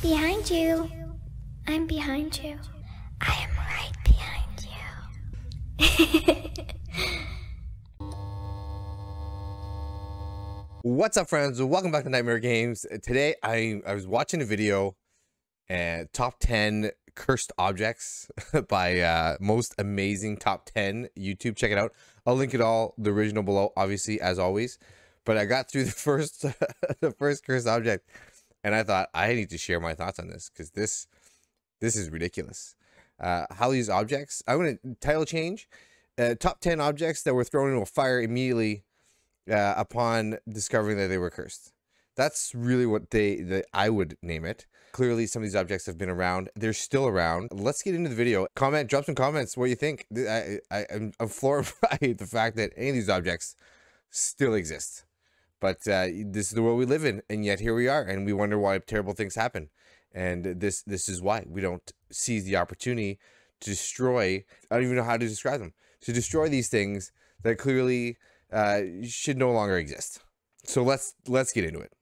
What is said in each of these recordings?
Behind you. I'm behind you. I am right behind you. What's up, friends? Welcome back to Nightmare Games. Today, I, I was watching a video and top 10 cursed objects by uh, most amazing top 10 YouTube. Check it out. I'll link it all, the original below, obviously, as always. But I got through the first, the first cursed object, and I thought I need to share my thoughts on this because this, this is ridiculous. Uh, how these objects? I'm gonna title change. Uh, top 10 objects that were thrown into a fire immediately uh, upon discovering that they were cursed. That's really what they that I would name it. Clearly, some of these objects have been around. They're still around. Let's get into the video. Comment, drop some comments. What you think? I, I I'm, I'm floored by the fact that any of these objects still exist. But uh, this is the world we live in, and yet here we are, and we wonder why terrible things happen. And this this is why we don't seize the opportunity to destroy. I don't even know how to describe them. To destroy these things that clearly uh, should no longer exist. So let's let's get into it.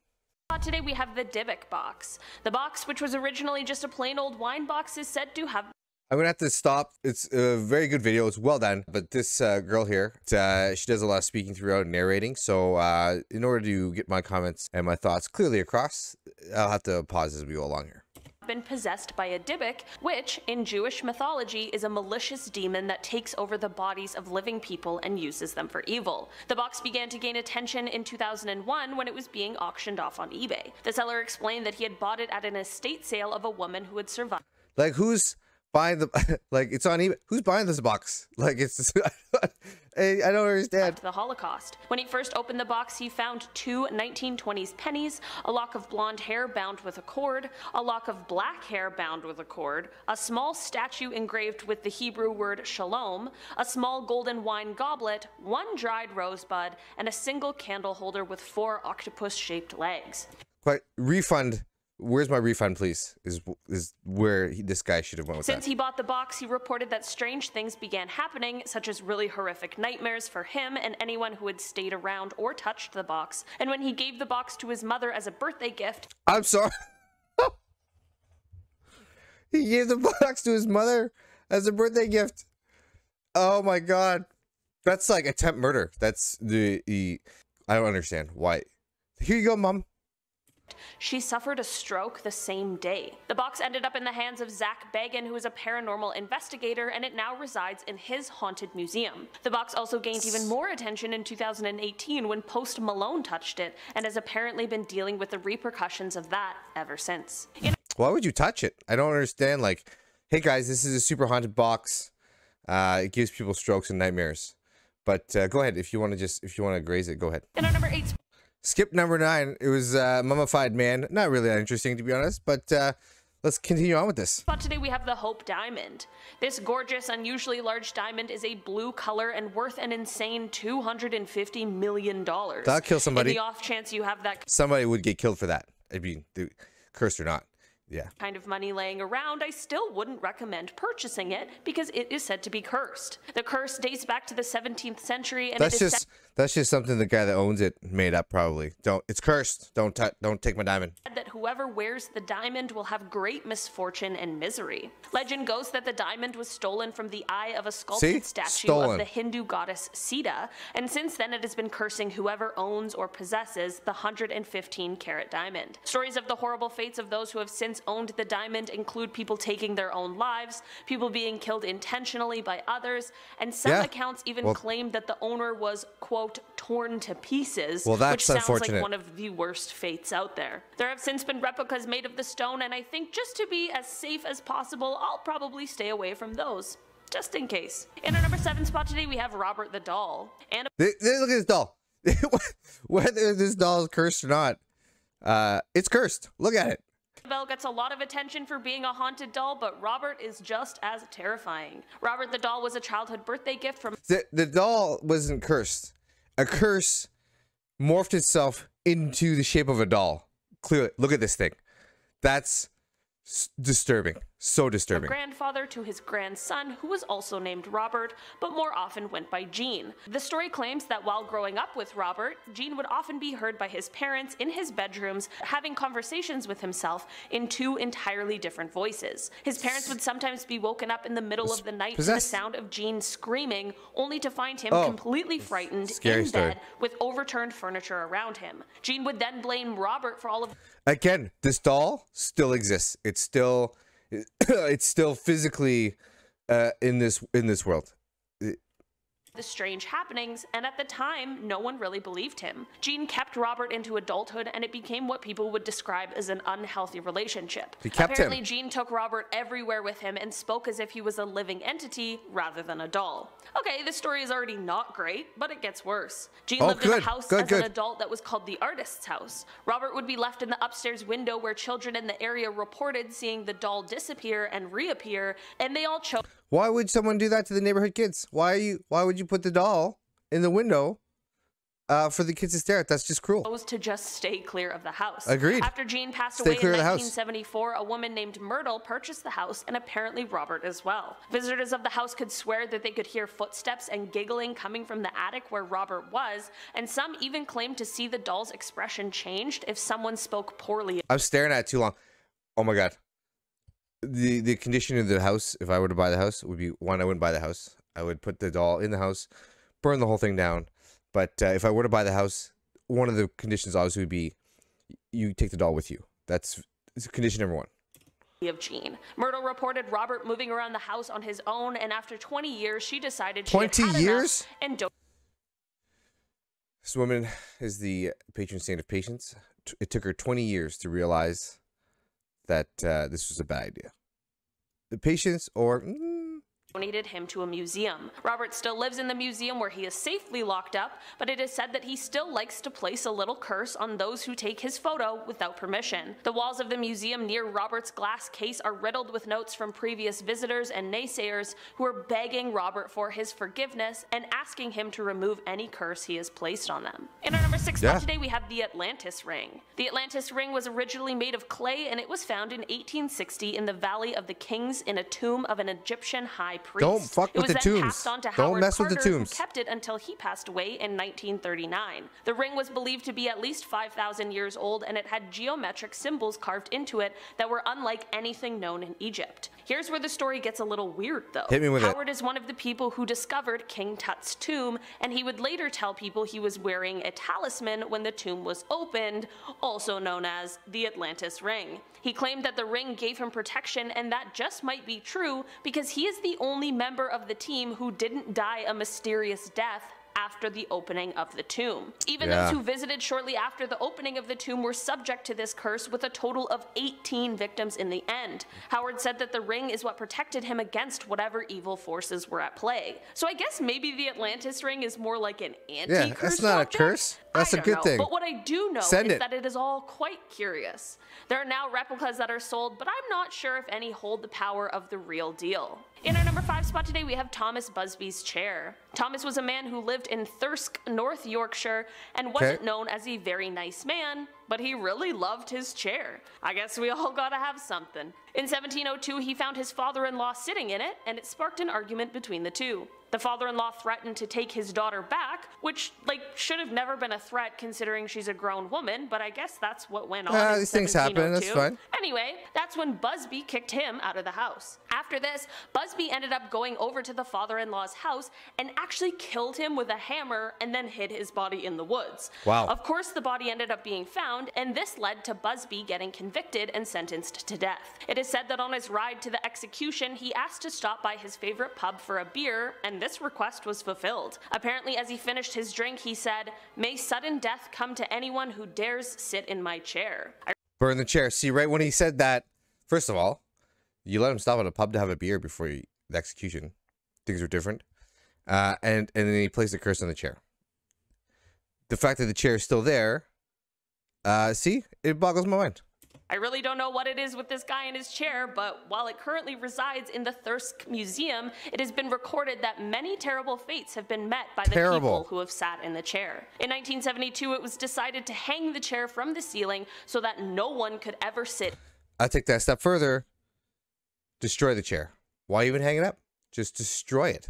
Today we have the Dybbuk box. The box, which was originally just a plain old wine box, is said to have I'm gonna have to stop. It's a very good video. It's well done. But this uh, girl here, uh, she does a lot of speaking throughout and narrating. So uh, in order to get my comments and my thoughts clearly across, I'll have to pause as we go along here been possessed by a Dybbuk, which, in Jewish mythology, is a malicious demon that takes over the bodies of living people and uses them for evil. The box began to gain attention in 2001 when it was being auctioned off on eBay. The seller explained that he had bought it at an estate sale of a woman who had survived. Like, who's buying the like it's on eBay. Who's buying this box? Like it's I, I don't understand. The Holocaust. When he first opened the box, he found two 1920s pennies, a lock of blonde hair bound with a cord, a lock of black hair bound with a cord, a small statue engraved with the Hebrew word shalom, a small golden wine goblet, one dried rosebud, and a single candle holder with four octopus-shaped legs. Quite refund Where's my refund, please? Is is where he, this guy should have went with Since that. he bought the box, he reported that strange things began happening, such as really horrific nightmares for him and anyone who had stayed around or touched the box. And when he gave the box to his mother as a birthday gift, I'm sorry. he gave the box to his mother as a birthday gift. Oh my god, that's like attempt murder. That's the, the I don't understand why. Here you go, mom. She suffered a stroke the same day. The box ended up in the hands of Zach Bagans, who is a paranormal investigator, and it now resides in his haunted museum. The box also gained even more attention in 2018 when Post Malone touched it, and has apparently been dealing with the repercussions of that ever since. In Why would you touch it? I don't understand. Like, hey guys, this is a super haunted box. Uh, it gives people strokes and nightmares. But uh, go ahead if you want to just if you want to graze it, go ahead. In our number eight Skip number nine. It was uh, Mummified Man. Not really that interesting, to be honest, but uh, let's continue on with this. But today we have the Hope Diamond. This gorgeous, unusually large diamond is a blue color and worth an insane $250 million. That'll kill somebody. In the off chance you have that Somebody would get killed for that. I mean, cursed or not. Yeah. kind of money laying around, I still wouldn't recommend purchasing it because it is said to be cursed. The curse dates back to the 17th century and That's it is just that's just something the guy that owns it made up probably. Don't it's cursed. Don't t- don't take my diamond. that whoever wears the diamond will have great misfortune and misery. Legend goes that the diamond was stolen from the eye of a sculpted See? statue Stolen. of the Hindu goddess Sita, and since then it has been cursing whoever owns or possesses the 115 carat diamond. Stories of the horrible fates of those who have since owned the diamond include people taking their own lives, people being killed intentionally by others, and some Yeah. accounts even Well- claim that the owner was, quote, torn to pieces, Well, that's which sounds like one of the worst fates out there. There have since been replicas made of the stone, and I think just to be as safe as possible, I'll probably stay away from those. Just in case. In our number seven spot today, we have Robert the Doll. And look at this doll. Whether this doll is cursed or not, uh, it's cursed. Look at it. Annabelle gets a lot of attention for being a haunted doll, but Robert is just as terrifying. Robert the Doll was a childhood birthday gift from The the doll wasn't cursed. A curse morphed itself into the shape of a doll. Clearly, look at this thing. That's disturbing. So disturbing. grandfather to his grandson, who was also named Robert, but more often went by Gene. The story claims that while growing up with Robert, Gene would often be heard by his parents in his bedrooms having conversations with himself in two entirely different voices. His parents would sometimes be woken up in the middle of the night to the sound of Gene screaming, only to find him Oh. completely frightened Scary in story. bed with overturned furniture around him. Gene would then blame Robert for all of Again, this doll still exists. It's still, it's still physically uh, in this in this world. The strange happenings, and at the time, no one really believed him. Gene kept Robert into adulthood, and it became what people would describe as an unhealthy relationship. He kept Apparently, him. Gene took Robert everywhere with him and spoke as if he was a living entity rather than a doll. Okay, this story is already not great, but it gets worse. Gene Oh, lived in a house good, as good. an adult that was called the artist's house. Robert would be left in the upstairs window where children in the area reported seeing the doll disappear and reappear, and they all chose. Why would someone do that to the neighborhood kids? Why are you? Why would you put the doll in the window uh, for the kids to stare at? That's just cruel. to just stay clear of the house. Agreed. After Gene passed Stay away in clear of 1974, a woman named Myrtle purchased the house and apparently Robert as well. Visitors of the house could swear that they could hear footsteps and giggling coming from the attic where Robert was, and some even claimed to see the doll's expression changed if someone spoke poorly I'm staring at it too long. Oh my god. The the condition of the house, if I were to buy the house, would be one. I wouldn't buy the house. I would put the doll in the house, burn the whole thing down. But uh, if I were to buy the house, one of the conditions obviously would be you take the doll with you. That's condition number one. of Gene. Myrtle reported Robert moving around the house on his own, and after 20 years, she decided she 20 had had years? and do- This woman is the patron saint of patience. It took her 20 years to realize that uh, this was a bad idea. The patience, or mm, donated him to a museum. Robert still lives in the museum where he is safely locked up, but it is said that he still likes to place a little curse on those who take his photo without permission. The walls of the museum near Robert's glass case are riddled with notes from previous visitors and naysayers who are begging Robert for his forgiveness and asking him to remove any curse he has placed on them. In our number six Yeah. spot today, we have the Atlantis Ring. The Atlantis Ring was originally made of clay and it was found in 1860 in the Valley of the Kings in a tomb of an Egyptian high priest. Don't fuck with the tombs. Passed on to Don't Howard mess with the Carter, tombs. Kept it until he passed away in 1939. The ring was believed to be at least 5,000 years old, and it had geometric symbols carved into it that were unlike anything known in Egypt. Here's where the story gets a little weird, though. Hit me with it. Howard is one of the people who discovered King Tut's tomb, and he would later tell people he was wearing a talisman when the tomb was opened, also known as the Atlantis Ring. He claimed that the ring gave him protection, and that just might be true because he is the only member of the team who didn't die a mysterious death after the opening of the tomb. Even Yeah. those who visited shortly after the opening of the tomb were subject to this curse with a total of 18 victims in the end. Howard said that the ring is what protected him against whatever evil forces were at play. So I guess maybe the Atlantis ring is more like an anti-curse Yeah, that's not a curse. That's a good know. thing. But what I do know Send is it. that it is all quite curious. There are now replicas that are sold, but I'm not sure if any hold the power of the real deal. In our number five spot today, we have Thomas Busby's chair. Thomas was a man who lived in Thirsk, North Yorkshire, and wasn't Okay. known as a very nice man, but he really loved his chair. I guess we all gotta have something. In 1702, he found his father in law sitting in it, and it sparked an argument between the two. The father in law threatened to take his daughter back, which, like, should have never been a threat considering she's a grown woman, but I guess that's what went on. Ah, in these things happen, that's fine. Anyway, that's when Busby kicked him out of the house. After this, Busby ended up going over to the father in law's house and actually killed him with a hammer and then hid his body in the woods. Wow. Of course, the body ended up being found, and this led to Busby getting convicted and sentenced to death. It is said that on his ride to the execution, he asked to stop by his favorite pub for a beer, and this request was fulfilled. Apparently, as he finished his drink, he said, May sudden death come to anyone who dares sit in my chair. I burn the chair. See, right when he said that, first of all, you let him stop at a pub to have a beer before the execution. Things are different. Uh, and and then he placed a curse on the chair. The fact that the chair is still there, uh, see, it boggles my mind. I really don't know what it is with this guy in his chair, but while it currently resides in the Thirsk Museum, it has been recorded that many terrible fates have been met by the Terrible. people who have sat in the chair. In 1972, it was decided to hang the chair from the ceiling so that no one could ever sit I take that a step further. Destroy the chair. Why even hang it up? Just destroy it.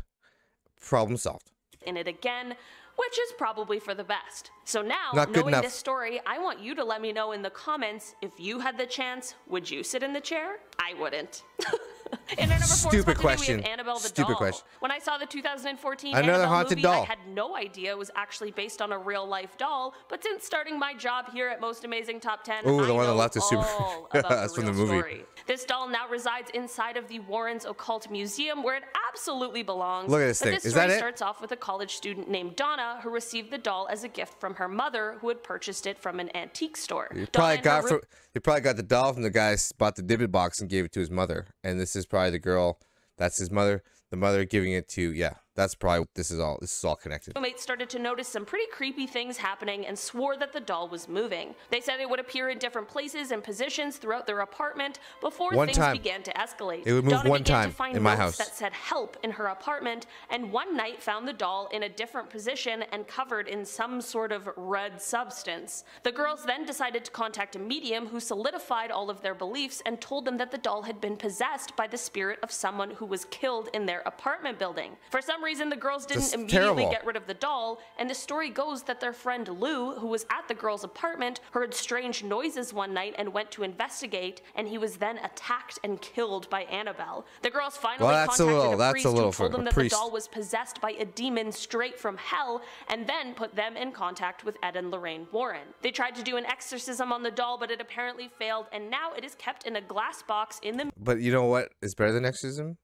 Problem solved. in it again, which is probably for the best. So now, Not knowing enough. this story, I want you to let me know in the comments if you had the chance, would you sit in the chair? I wouldn't. in our number four Stupid question. we have Annabelle the Stupid doll. question. When I saw the 2014 Another Annabelle haunted movie, doll. I had no idea it was actually based on a real life doll. But since starting my job here at Most Amazing Top 10, Ooh, I the one on the left is super- That's the from the movie. story. This doll now resides inside of the Warrens Occult Museum, where it absolutely belongs. Look at this But thing. This Is story that it? starts off with a college student named Donna who received the doll as a gift from her mother, who had purchased it from an antique store. You probably got from, probably got the doll from the guy who bought the Dybbuk box and gave it to his mother. And this is probably the girl. That's his mother. The mother giving it to yeah. That's probably this is all this is all connected. roommates started to notice some pretty creepy things happening and swore that the doll was moving. They said it would appear in different places and positions throughout their apartment before One things time. began to escalate. It would move Donna one time in my house. that said help in her apartment, and one night found the doll in a different position and covered in some sort of red substance. The girls then decided to contact a medium who solidified all of their beliefs and told them that the doll had been possessed by the spirit of someone who was killed in their apartment building. For some reason, the girls didn't immediately terrible. get rid of the doll, and the story goes that their friend Lou, who was at the girl's apartment, heard strange noises one night and went to investigate, and he was then attacked and killed by Annabelle. The girls finally Well, that's a contacted little- a a priest little who told for- them that priest. the doll was possessed by a demon straight from hell, and then put them in contact with Ed and Lorraine Warren. They tried to do an exorcism on the doll, but it apparently failed, and now it is kept in a glass box in the But you know what is better than exorcism?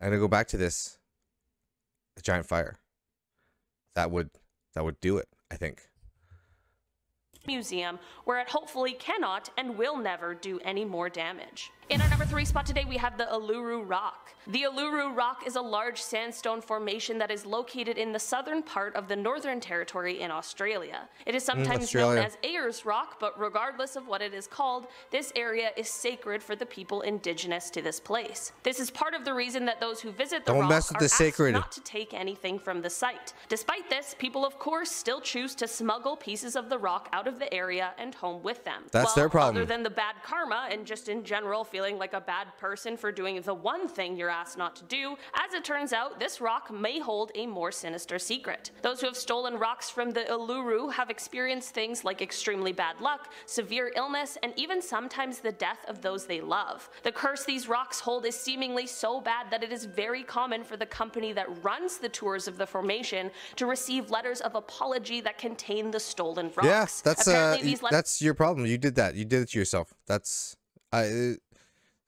I'm gonna go back to this. A giant fire. That would that would do it. I think. museum where it hopefully cannot and will never do any more damage. In our number three spot today, we have the Uluru Rock. The Uluru Rock is a large sandstone formation that is located in the southern part of the Northern Territory in Australia. It is mm, sometimes known as Ayers Rock, but regardless of what it is called, this area is sacred for the people indigenous to this place. This is part of the reason that those who visit the Don't rock mess with are the asked sacred. not to take anything from the site. Despite this, people of course still choose to smuggle pieces of the rock out of the area and home with them. That's well, their problem. Other than the bad karma and just in general feeling like a bad person for doing the one thing you're asked not to do, as it turns out, this rock may hold a more sinister secret. Those who have stolen rocks from the Uluru have experienced things like extremely bad luck, severe illness, and even sometimes the death of those they love. The curse these rocks hold is seemingly so bad that it is very common for the company that runs the tours of the formation to receive letters of apology that contain the stolen rocks. Yeah, that's uh, Apparently y- these letters that's your problem. You did that. You did it to yourself. That's I.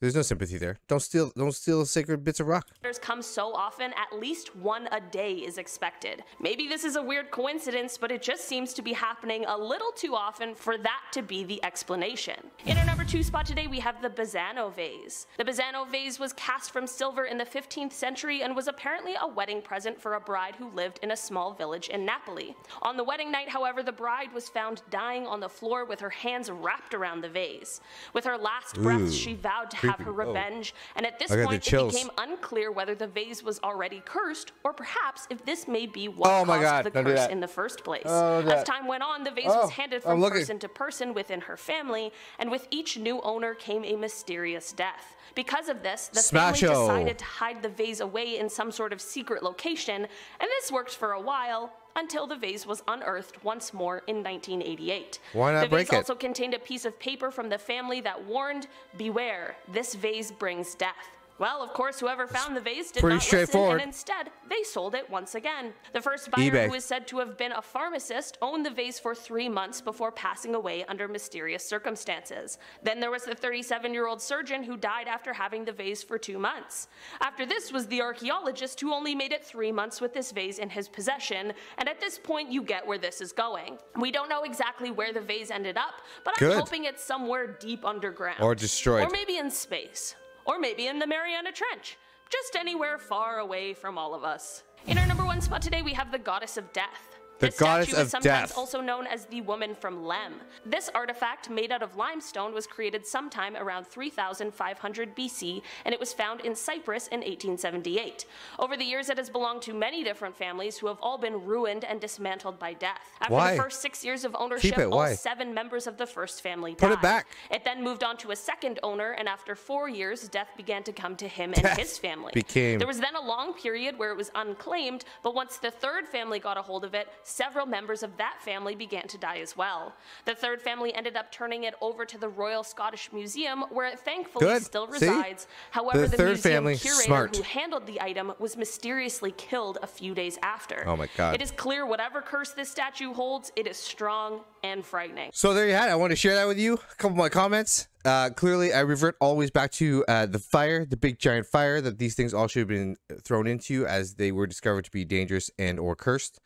There's no sympathy there. Don't steal. Don't steal sacred bits of rock. come so often, at least one a day is expected. Maybe this is a weird coincidence, but it just seems to be happening a little too often for that to be the explanation. In our number two spot today, we have the Bazzano vase. The Bazzano vase was cast from silver in the 15th century and was apparently a wedding present for a bride who lived in a small village in Napoli. On the wedding night, however, the bride was found dying on the floor with her hands wrapped around the vase. With her last breath, she vowed to have her Oh. revenge, and at this I got the point, it became unclear whether the vase was already cursed or perhaps if this may be what Oh my caused the don't curse in the first place. Oh, As time went on, the vase Oh, was handed from person to person within her family, and with each new owner came a mysterious death. Because of this, the Smash-o. family decided to hide the vase away in some sort of secret location, and this worked for a while until the vase was unearthed once more in 1988. Why not the break vase it? also contained a piece of paper from the family that warned, "Beware, this vase brings death." Well, of course, whoever found the vase did pretty not listen, and instead they sold it once again. The first buyer, eBay. who is said to have been a pharmacist, owned the vase for three months before passing away under mysterious circumstances. Then there was the 37-year-old surgeon who died after having the vase for two months. After this was the archaeologist who only made it three months with this vase in his possession, and at this point you get where this is going. We don't know exactly where the vase ended up, but I'm hoping it's somewhere deep underground. Or destroyed. Or maybe in space. Or maybe in the Mariana Trench. Just anywhere far away from all of us. In our number one spot today, we have the Goddess of Death. The this goddess statue of is sometimes death. also known as the Woman from Lem. This artifact, made out of limestone, was created sometime around 3500 BC, and it was found in Cyprus in 1878. Over the years, it has belonged to many different families who have all been ruined and dismantled by death. After Why? the first six years of ownership, it, why? seven members of the first family Put it back. It then moved on to a second owner, and after four years, death began to come to him and Death his family. became- There was then a long period where it was unclaimed, but once the third family got a hold of it, several members of that family began to die as well. The third family ended up turning it over to the Royal Scottish Museum, where it thankfully Good. still See? resides. However, The the, third museum family, curator smart. who handled the item was mysteriously killed a few days after. Oh my God. It is clear whatever curse this statue holds, it is strong and frightening. So there you had it. I want to share that with you. A couple of my comments. Uh, clearly, I revert always back to uh, the fire, the big giant fire that these things all should have been thrown into as they were discovered to be dangerous and or cursed.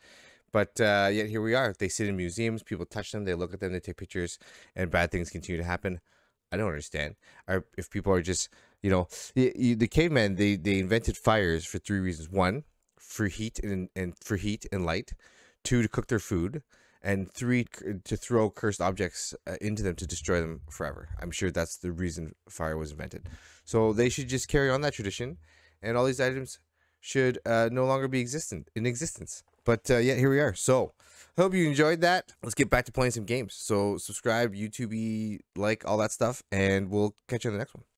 But uh, yet here we are. They sit in museums. People touch them. They look at them. They take pictures, and bad things continue to happen. I don't understand. Are if people are just you know the cavemen they they invented fires for three reasons. One, for heat and and for heat and light. Two, to cook their food and three to throw cursed objects uh, into them to destroy them forever. I'm sure that's the reason fire was invented. So they should just carry on that tradition, and all these items should uh, no longer be existent in existence. But uh, yeah, here we are. So hope you enjoyed that. Let's get back to playing some games. So subscribe, YouTube, like all that stuff, and we'll catch you on the next one.